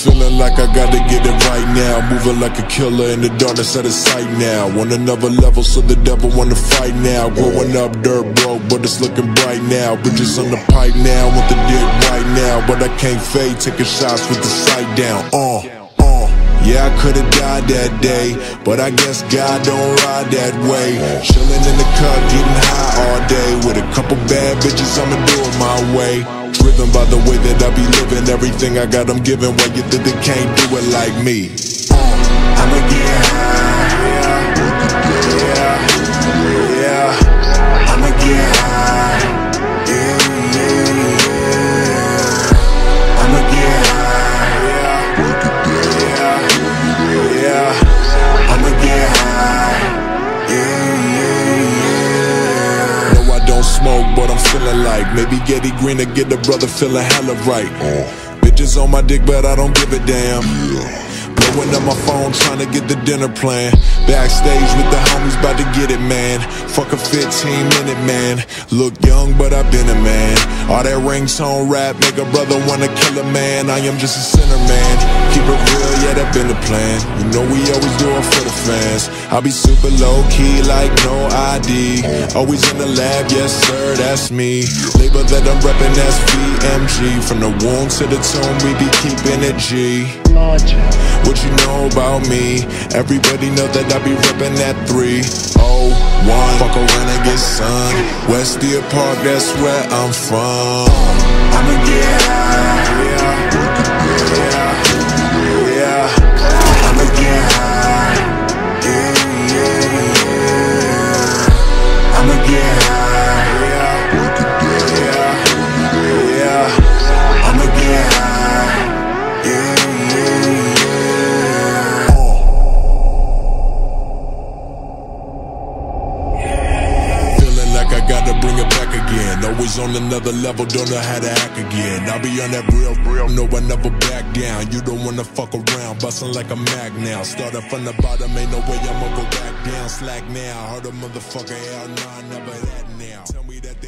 Feeling like I gotta get it right now. Moving like a killer in the darkness out of sight now. On another level, so the devil wanna fight now. Growing up dirt broke, but it's looking bright now. Bridges on the pipe now, want the dick right now. But I can't fade, taking shots with the sight down. Uh, uh. Yeah, I could've died that day, but I guess God don't ride that way. Chillin' in the car, getting high all day. With a couple bad bitches, I'ma do it my way. Driven by the way that I be living, everything I got, I'm giving. Why you think they can't do it like me? Uh, I'ma get high, yeah, smoke, but I'm feeling like maybe Getty Green to get the brother feeling hella right. Uh, bitches on my dick, but I don't give a damn. Blowing up my phone, trying to get the dinner plan. Backstage with the homies, about to get it, man. Fuck a 15 minute man. Look young, but I've been a man. All that ringtone rap make a brother wanna kill a man. I am just a sinner, man. Keep it real, yeah, that been the plan. You know we always do it for the fans. I'll be super low key, like no ID. Always in the lab, yes sir, that's me. Label that I'm reppin', that's VMG. From the womb to the tomb, we be keeping it G. What you know about me? Everybody know that I be reppin' that 301. Fuck around and get sun. West Deer Park, that's where I'm from. I'ma get high. Yeah, Always on another level, don't know how to act again. I'll be on that real, real, no, I never back down. You don't wanna fuck around, bustin' like a mag now. Started from the bottom, ain't no way I'ma go back down. Slack now, heard a motherfucker L9, never that now. Tell me that